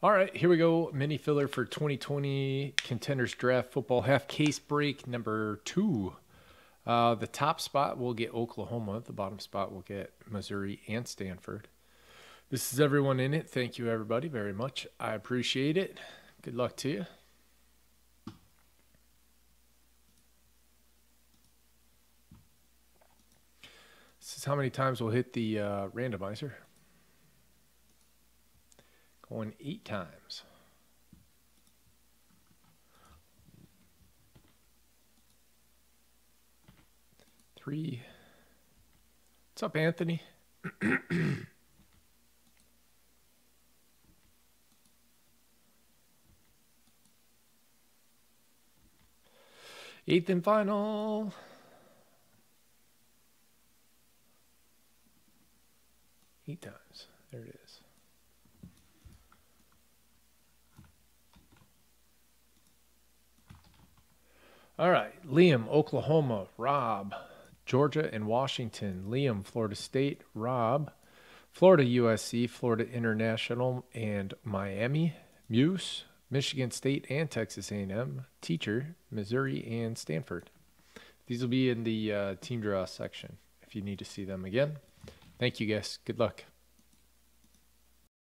All right, here we go. Mini filler for 2020 contenders draft football half case break number two. Uh, the top spot will get Oklahoma. The bottom spot will get Missouri and Stanford. This is everyone in it. Thank you, everybody, very much. I appreciate it. Good luck to you. This is how many times we'll hit the uh, randomizer. Going eight times. Three. What's up, Anthony? Eighth and final. Eight times. There it is. All right. Liam, Oklahoma. Rob, Georgia and Washington. Liam, Florida State. Rob, Florida USC, Florida International, and Miami. Muse, Michigan State and Texas A&M. Teacher, Missouri and Stanford. These will be in the uh, team draw section if you need to see them again. Thank you, guys. Good luck.